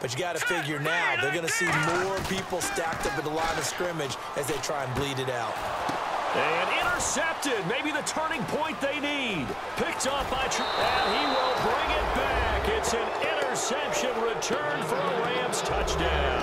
But you got to figure now, they're going to see more people stacked up at the line of scrimmage as they try and bleed it out. And intercepted. Maybe the turning point they need. Picked up by... And he will bring it back. It's an interception return for a Rams touchdown.